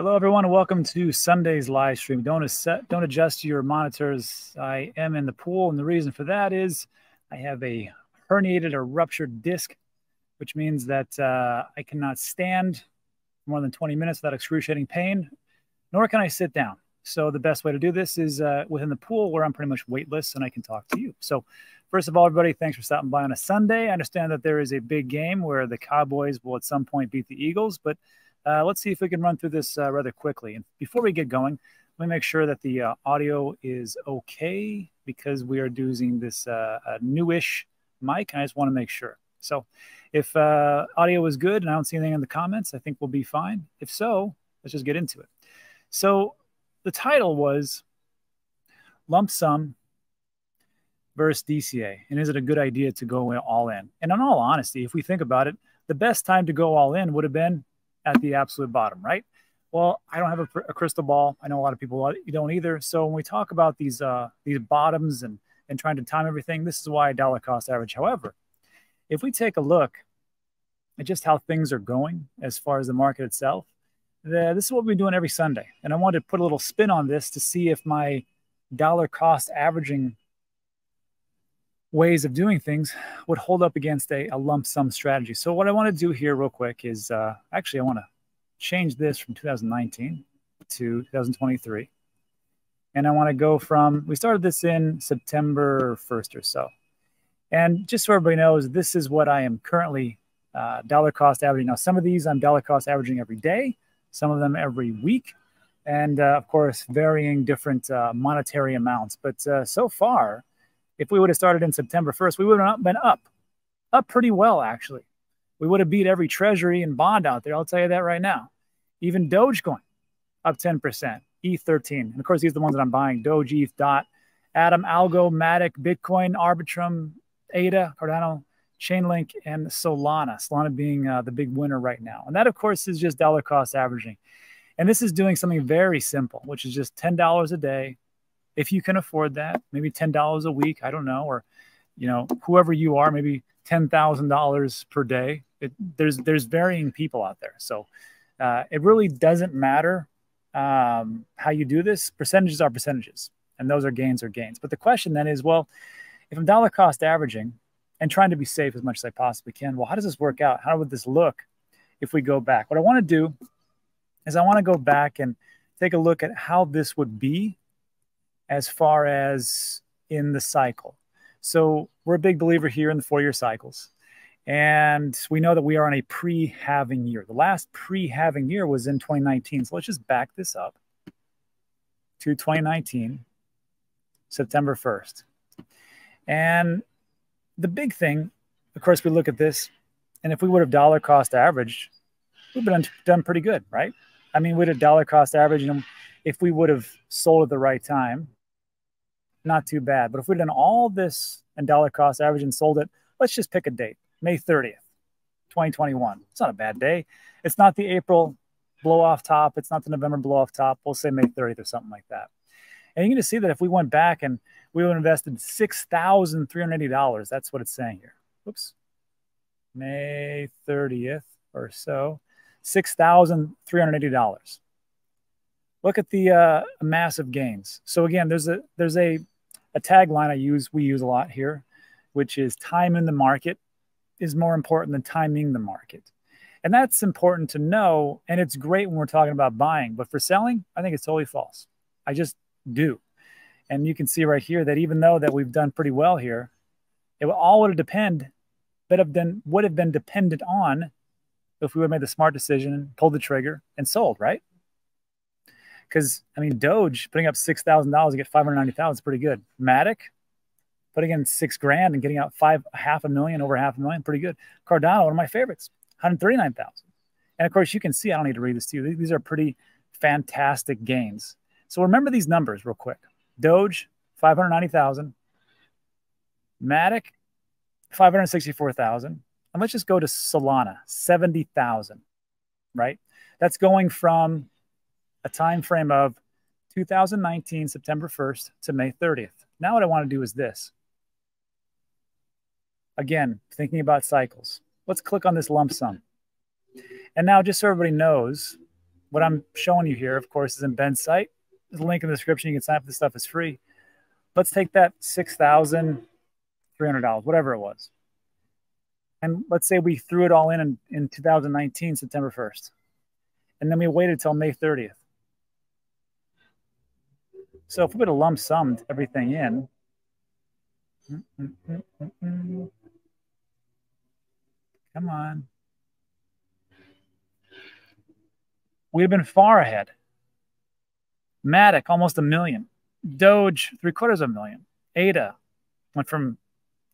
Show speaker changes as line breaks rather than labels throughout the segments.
Hello, everyone, welcome to Sunday's live stream. Don't, don't adjust your monitors. I am in the pool, and the reason for that is I have a herniated or ruptured disc, which means that uh, I cannot stand more than 20 minutes without excruciating pain, nor can I sit down. So the best way to do this is uh, within the pool where I'm pretty much weightless and I can talk to you. So first of all, everybody, thanks for stopping by on a Sunday. I understand that there is a big game where the Cowboys will at some point beat the Eagles, but uh, let's see if we can run through this uh, rather quickly. And before we get going, let me make sure that the uh, audio is okay because we are using this uh, newish mic. I just want to make sure. So if uh, audio is good and I don't see anything in the comments, I think we'll be fine. If so, let's just get into it. So the title was Lump Sum versus DCA. And is it a good idea to go all in? And in all honesty, if we think about it, the best time to go all in would have been at the absolute bottom, right? Well, I don't have a, a, crystal ball. I know a lot of people you don't either. So when we talk about these uh, these bottoms and and trying to time everything, this is why dollar cost average. However, if we take a look at just how things are going as far as the market itself, the, this is what we're doing every Sunday. And I wanted to put a little spin on this to see if my dollar cost averaging ways of doing things would hold up against a, a lump sum strategy. So what I want to do here real quick is uh, actually I want to change this from 2019 to 2023. And I want to go from, we started this in September 1st or so. And just so everybody knows, this is what I am currently uh, dollar cost averaging. Now, some of these I'm dollar cost averaging every day, some of them every week, and uh, of course, varying different uh, monetary amounts. But uh, so far, if we would have started in September 1st, we would have been up, up pretty well, actually. We would have beat every treasury and bond out there. I'll tell you that right now. Even Dogecoin up 10%, ETH13. And of course, these are the ones that I'm buying Doge, ETH, DOT, Atom, Algo, Matic, Bitcoin, Arbitrum, ADA, Cardano, Chainlink, and Solana. Solana being uh, the big winner right now. And that, of course, is just dollar cost averaging. And this is doing something very simple, which is just $10 a day, if you can afford that, maybe $10 a week, I don't know, or, you know, whoever you are, maybe $10,000 per day. It, there's, there's varying people out there. So uh, it really doesn't matter um, how you do this. Percentages are percentages, and those are gains or gains. But the question then is, well, if I'm dollar cost averaging and trying to be safe as much as I possibly can, well, how does this work out? How would this look if we go back? What I want to do is I want to go back and take a look at how this would be as far as in the cycle. So we're a big believer here in the four year cycles. And we know that we are on a pre halving year. The last pre halving year was in 2019. So let's just back this up to 2019, September 1st. And the big thing, of course, we look at this, and if we would have dollar cost averaged, we've been done pretty good, right? I mean, we'd have dollar cost average, and if we would have sold at the right time, not too bad. But if we'd done all this and dollar cost average and sold it, let's just pick a date, May 30th, 2021. It's not a bad day. It's not the April blow off top. It's not the November blow off top. We'll say May 30th or something like that. And you're going to see that if we went back and we would have invested $6,380, that's what it's saying here. Oops. May 30th or so, $6,380 look at the uh, massive gains. So again, there's a there's a a tagline I use we use a lot here, which is time in the market is more important than timing the market. And that's important to know. And it's great when we're talking about buying, but for selling, I think it's totally false. I just do. And you can see right here that even though that we've done pretty well here, it all would have depend, but have been would have been dependent on if we would have made the smart decision, pulled the trigger, and sold, right? Because I mean, Doge putting up six thousand dollars to get five hundred ninety thousand is pretty good. Matic putting in six grand and getting out five half a million over half a million, pretty good. Cardano, one of my favorites, one hundred thirty nine thousand. And of course, you can see I don't need to read this to you. These are pretty fantastic gains. So remember these numbers real quick. Doge five hundred ninety thousand. Matic five hundred sixty four thousand. And let's just go to Solana, 70,000, right? That's going from a time frame of 2019 September 1st to May 30th. Now what I want to do is this. Again, thinking about cycles. Let's click on this lump sum. And now just so everybody knows, what I'm showing you here, of course, is in Ben's site. There's a link in the description. You can sign up for this stuff. It's free. Let's take that $6,300, whatever it was. And let's say we threw it all in, in in 2019, September 1st. And then we waited until May 30th. So if we would have lump summed everything in, come on. We'd have been far ahead. Matic, almost a million. Doge, three quarters of a million. ADA went from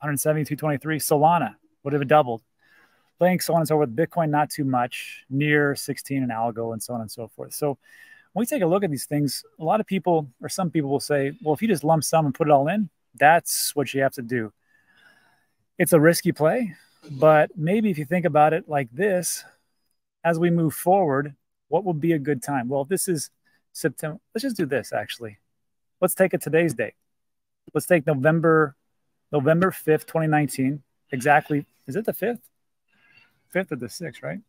170 to 223. Solana would have doubled. Link, so on and so forth. Bitcoin, not too much. Near 16 and Algo, and so on and so forth. So when we take a look at these things, a lot of people or some people will say, well, if you just lump sum and put it all in, that's what you have to do. It's a risky play, but maybe if you think about it like this, as we move forward, what would be a good time? Well, this is September. Let's just do this actually. Let's take it today's date. Let's take November November 5th, 2019. Exactly. Is it the 5th? 5th or the 6th, right?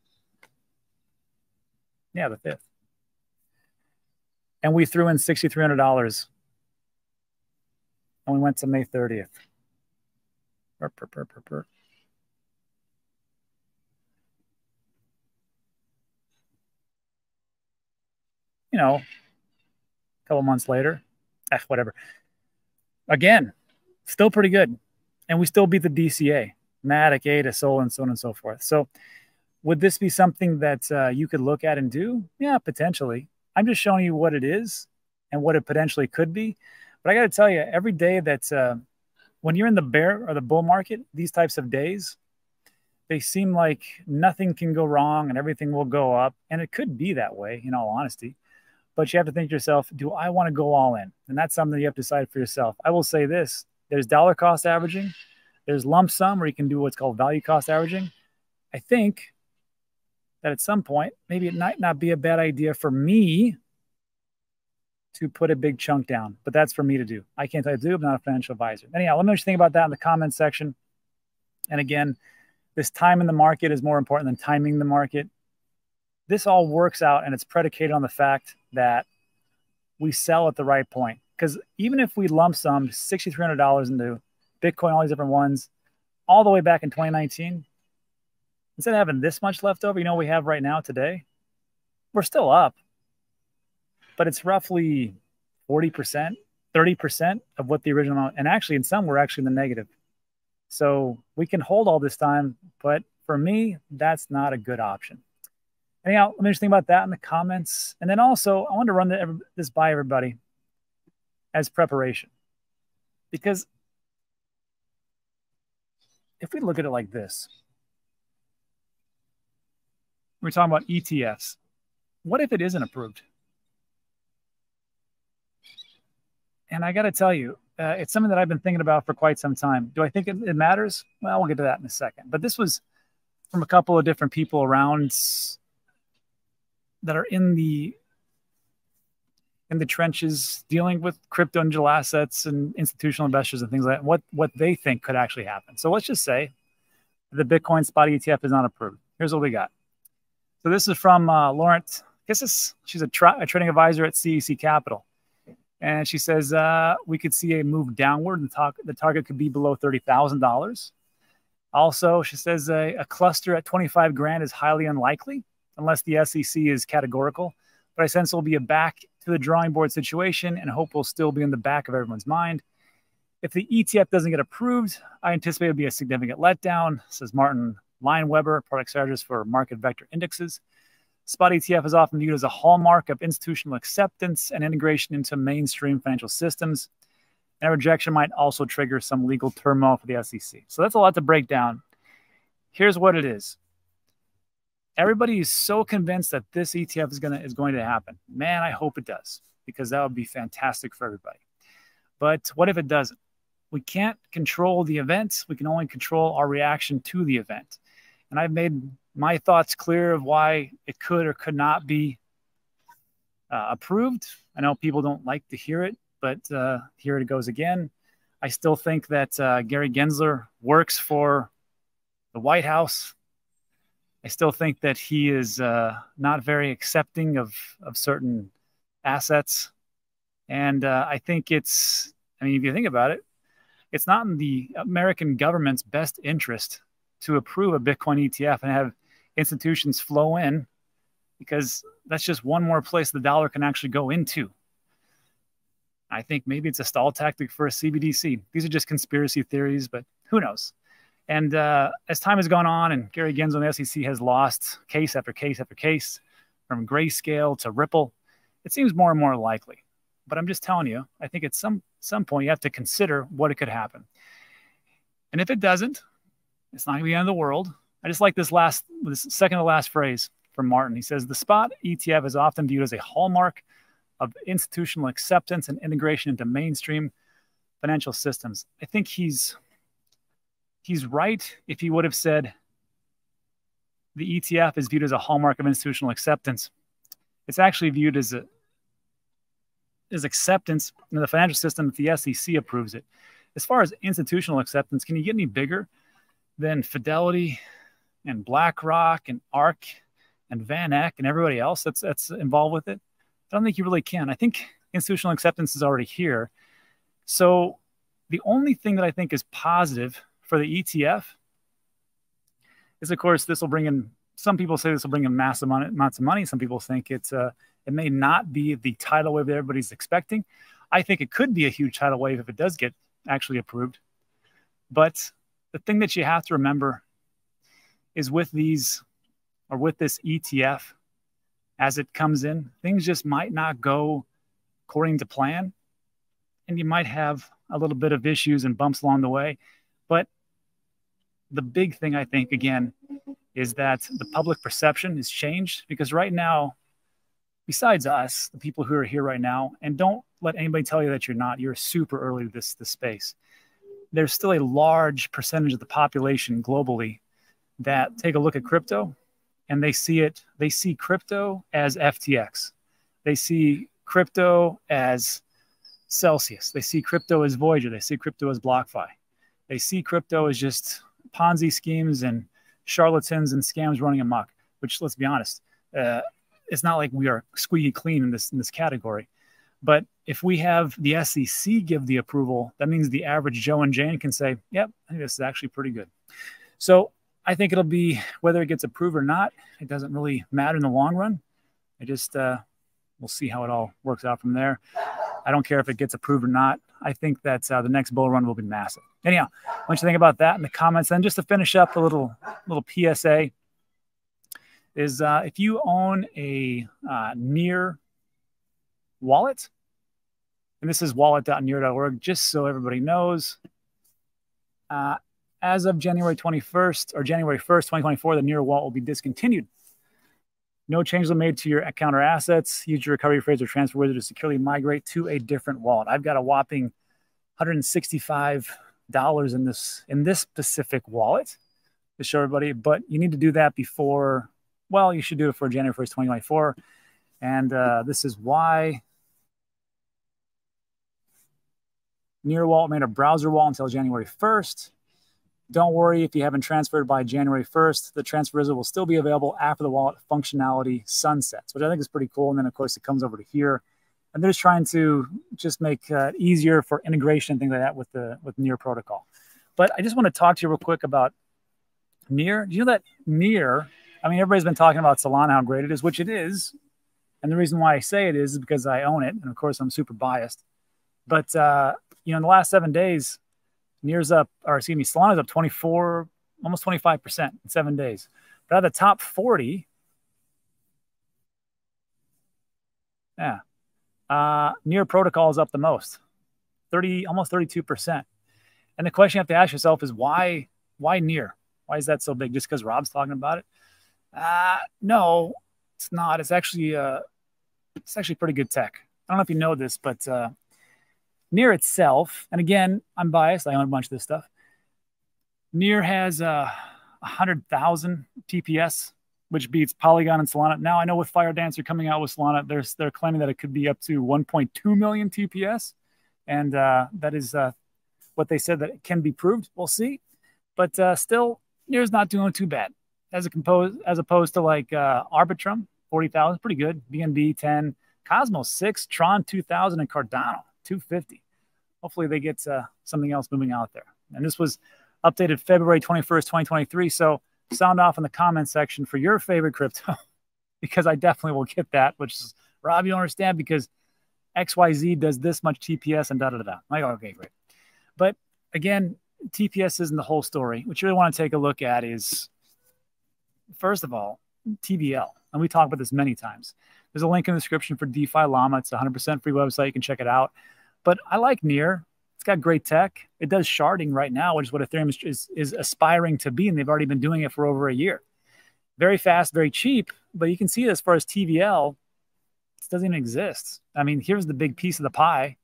Yeah, the 5th. And we threw in $6,300 and we went to May 30th. Burr, burr, burr, you know, a couple months later, eh, whatever. Again, still pretty good. And we still beat the DCA, Matic, ADA, Sol, and so on and so forth. So would this be something that uh, you could look at and do? Yeah, potentially. I'm just showing you what it is and what it potentially could be. But I got to tell you, every day that uh, when you're in the bear or the bull market, these types of days, they seem like nothing can go wrong and everything will go up. And it could be that way, in all honesty. But you have to think to yourself, do I want to go all in? And that's something you have to decide for yourself. I will say this there's dollar cost averaging, there's lump sum where you can do what's called value cost averaging. I think that at some point, maybe it might not be a bad idea for me to put a big chunk down, but that's for me to do. I can't tell you to do. I'm not a financial advisor. Anyhow, let me know what you think about that in the comments section. And again, this time in the market is more important than timing the market this all works out and it's predicated on the fact that we sell at the right point. Because even if we lump sum $6,300 into Bitcoin, all these different ones, all the way back in 2019, instead of having this much left over, you know, we have right now today, we're still up, but it's roughly 40%, 30% of what the original, and actually in some, we're actually in the negative. So we can hold all this time, but for me, that's not a good option anyhow, let me just think about that in the comments. And then also, I want to run the, this by everybody as preparation. Because if we look at it like this, we're talking about ETFs. What if it isn't approved? And I got to tell you, uh, it's something that I've been thinking about for quite some time. Do I think it, it matters? Well, we'll get to that in a second. But this was from a couple of different people around that are in the in the trenches dealing with crypto and digital assets and institutional investors and things like that, what what they think could actually happen. So let's just say the Bitcoin spot ETF is not approved. Here's what we got. So this is from uh, Laurent Kssis. She's a, tra- a, trading advisor at CEC Capital. And she says uh, we could see a move downward and talk, the target could be below $30,000. Also, she says a, a cluster at 25 grand is highly unlikely unless the SEC is categorical. But I sense it'll be a back to the drawing board situation and hope will still be in the back of everyone's mind. If the ETF doesn't get approved, I anticipate it'll be a significant letdown, says Martin Leinweber, product strategist for market vector indexes. Spot ETF is often viewed as a hallmark of institutional acceptance and integration into mainstream financial systems. And a rejection might also trigger some legal turmoil for the SEC. So that's a lot to break down. Here's what it is everybody is so convinced that this ETF is gonna is going to happen. Man, I hope it does because that would be fantastic for everybody. But what if it doesn't? We can't control the events. We can only control our reaction to the event. And I've made my thoughts clear of why it could or could not be uh, approved. I know people don't like to hear it, but uh, here it goes again. I still think that uh, Gary Gensler works for the White House I still think that he is uh, not very accepting of of certain assets, and uh, I think it's. I mean, if you think about it, it's not in the American government's best interest to approve a Bitcoin ETF and have institutions flow in because that's just one more place the dollar can actually go into. I think maybe it's a stall tactic for a CBDC. These are just conspiracy theories, but who knows? And uh, as time has gone on and Gary Gensler the SEC has lost case after case after case from grayscale to Ripple, it seems more and more likely. But I'm just telling you, I think at some some point you have to consider what it could happen. And if it doesn't, it's not going to be the end of the world. I just like this last, this second to last phrase from Martin. He says the spot ETF is often viewed as a hallmark of institutional acceptance and integration into mainstream financial systems. I think he's he's right if he would have said the ETF is viewed as a hallmark of institutional acceptance. It's actually viewed as a as acceptance in the financial system if the SEC approves it. As far as institutional acceptance, can you get any bigger than Fidelity and BlackRock and ARK and Van Eck and everybody else that's that's involved with it? I don't think you really can. I think institutional acceptance is already here. So the only thing that I think is positive for the ETF is, of course, this will bring in. Some people say this will bring in massive amounts of money. Some people think it's uh, it may not be the tidal wave that everybody's expecting. I think it could be a huge tidal wave if it does get actually approved. But the thing that you have to remember is with these or with this ETF, as it comes in, things just might not go according to plan. And you might have a little bit of issues and bumps along the way. But the big thing, I think, again, is that the public perception has changed because right now, besides us, the people who are here right now, and don't let anybody tell you that you're not, you're super early to this, this space. There's still a large percentage of the population globally that take a look at crypto and they see it, they see crypto as FTX. They see crypto as Celsius. They see crypto as Voyager. They see crypto as BlockFi. They see crypto as just Ponzi schemes and charlatans and scams running amok, which let's be honest, uh, it's not like we are squeaky clean in this in this category. But if we have the SEC give the approval, that means the average Joe and Jane can say, "Yep, I think this is actually pretty good." So I think it'll be whether it gets approved or not. It doesn't really matter in the long run. I just uh, we'll see how it all works out from there. I don't care if it gets approved or not. I think that uh, the next bull run will be massive. Anyhow, what you think about that in the comments? And just to finish up a little little PSA is uh, if you own a uh, near wallet, and this is wallet.near.org, just so everybody knows. Uh, as of January 21st or January 1st, 2024, the Near wallet will be discontinued. No changes are made to your account or assets. Use your recovery phrase or transfer wizard to securely migrate to a different wallet. I've got a whopping $165 in this in this specific wallet to show everybody, but you need to do that before. Well, you should do it for January 1st, 2024. And uh, this is why Near Wallet made a browser wall until January 1st. Don't worry if you haven't transferred by January 1st, the transfer wizard will still be available after the wallet functionality sunsets, which I think is pretty cool. And then, of course, it comes over to here. And they're just trying to just make uh, easier for integration and things like that with the with Near protocol. But I just want to talk to you real quick about Near. Do you know that Near? I mean, everybody's been talking about Solana, how great it is, which it is. And the reason why I say it is because I own it, and of course, I'm super biased. But uh, you know, in the last seven days, Near's up, or excuse me, Solana's up 24, almost 25% in seven days. But out of the top 40, yeah, uh, Near Protocol is up the most, 30, almost 32%. And the question you have to ask yourself is why, why Near? Why is that so big? Just because Rob's talking about it? Uh, no, it's not. It's actually, uh, it's actually pretty good tech. I don't know if you know this, but uh, Near itself, and again, I'm biased. I own a bunch of this stuff. Near has uh, 100,000 TPS, which beats Polygon and Solana. Now I know with Firedancer coming out with Solana, they're, they're claiming that it could be up to 1.2 million TPS. And uh, that is uh, what they said that it can be proved. We'll see. But uh, still, Near's not doing too bad. as a composed as opposed to like uh, Arbitrum, 40,000, pretty good. BNB 10, Cosmos 6, Tron 2000, and Cardano 250. Hopefully they get uh, something else moving out there. And this was updated February 21st, 2023. So sound off in the comment section for your favorite crypto because I definitely will get that, which is Rob, you don't understand because XYZ does this much TPS and da da da. da. Like, okay, great. But again, TPS isn't the whole story. What you really want to take a look at is, first of all, TVL. And we talk about this many times. There's a link in the description for DeFi Llama. It's a 100% free website. You can check it out. But I like Near. It's got great tech. It does sharding right now, which is what Ethereum is, is, is aspiring to be. And they've already been doing it for over a year. Very fast, very cheap. But you can see as far as TVL, it doesn't even exist. I mean, here's the big piece of the pie.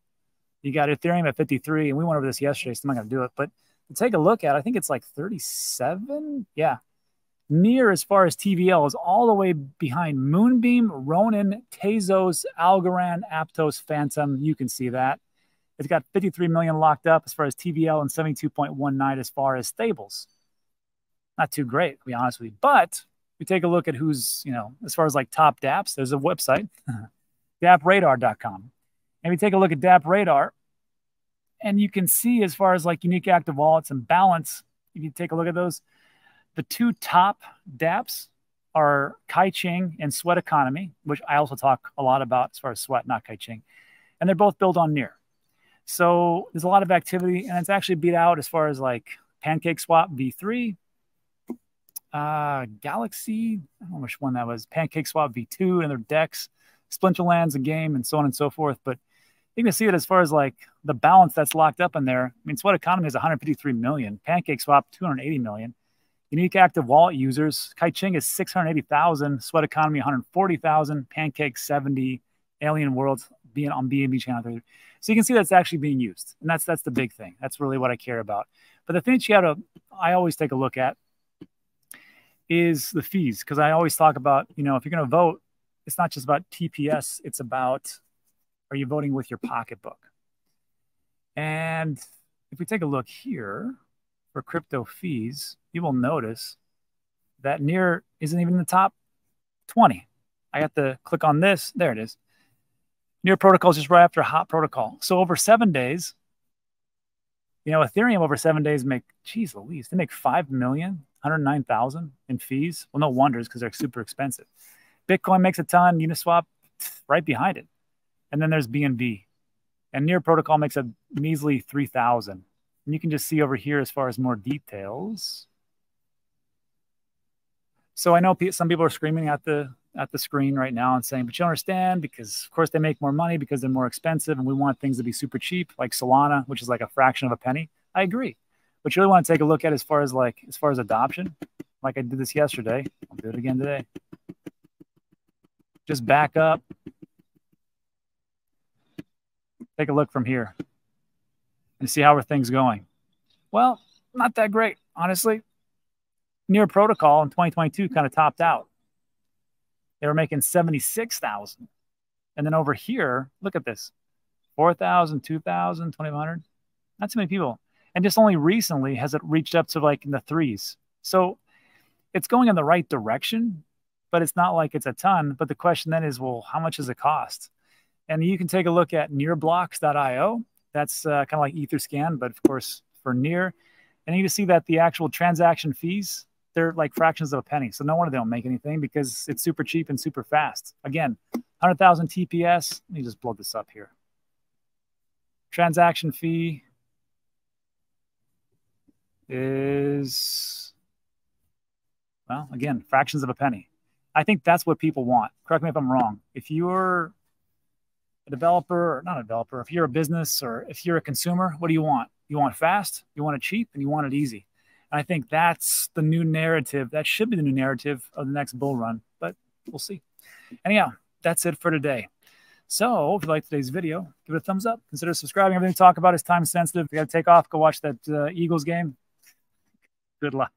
You got Ethereum at 53, and we went over this yesterday, so I'm not going to do it. But to take a look at, I think it's like 37. Yeah. Near as far as TVL is all the way behind Moonbeam, Ronin, Tezos, Algorand, Aptos, Fantom. You can see that. It's got 53 million locked up as far as TVL and 72.19 as far as stables. Not too great, to be honest with you. But we take a look at who's, you know, as far as like top dApps, there's a website, dappradar.com. And we take a look at DApp Radar, and you can see as far as like unique active wallets and balance, if you take a look at those, the two top dApps are Kaiching and Sweat Economy, which I also talk a lot about as far as Sweat, not Kaiching. And they're both built on Near. So there's a lot of activity, and it's actually beat out as far as like Pancake Swap V3, uh, Galaxy, I don't know which one that was, Pancake Swap V2 and their DEX, Splinterlands, a game, and so on and so forth. But you can see it as far as like the balance that's locked up in there. I mean, Sweat Economy is 153 million, Pancake Swap 280 million. Unique active wallet users, Kaiching is 680,000, Sweat Economy 140,000, Pancake 70, Alien Worlds being on BNB channel 30. So you can see that's actually being used. And that's that's the big thing. That's really what I care about. But the thing that you have to I always take a look at is the fees. Because I always talk about, you know, if you're gonna vote, it's not just about TPS, it's about are you voting with your pocketbook? And if we take a look here for crypto fees, you will notice that near isn't even in the top 20. I have to click on this. There it is. Near protocol is just right after hot protocol. So over seven days, you know, Ethereum over seven days make, geez Louise, they make 5 million, 109,000 in fees. Well, no wonders because they're super expensive. Bitcoin makes a ton, Uniswap right behind it. And then there's BNB. And Near Protocol makes a measly 3,000. And you can just see over here as far as more details. So I know some people are screaming at the at the screen right now and saying, but you don't understand because of course they make more money because they're more expensive and we want things to be super cheap, like Solana, which is like a fraction of a penny. I agree. But you really want to take a look at as far as like as far as adoption, like I did this yesterday. I'll do it again today. Just back up. Take a look from here and see how are things going. Well, not that great, honestly. Near protocol in 2022 kind of topped out. They were making 76,000. And then over here, look at this 4,000, 2,000, 2,500. Not too many people. And just only recently has it reached up to like in the threes. So it's going in the right direction, but it's not like it's a ton. But the question then is, well, how much does it cost? And you can take a look at nearblocks.io. That's uh, kind of like Etherscan, but of course for near. And you can see that the actual transaction fees, they're like fractions of a penny. So no wonder they don't make anything because it's super cheap and super fast. Again, 100,000 TPS. Let me just blow this up here. Transaction fee is, well, again, fractions of a penny. I think that's what people want. Correct me if I'm wrong. If you're a developer or not a developer, if you're a business or if you're a consumer, what do you want? You want fast, you want it cheap, and you want it easy. And I think that's the new narrative. That should be the new narrative of the next bull run, but we'll see. Anyhow, that's it for today. So if you like today's video, give it a thumbs up. Consider subscribing. Everything we talk about is time sensitive. You got to take off, go watch that uh, Eagles game. Good luck.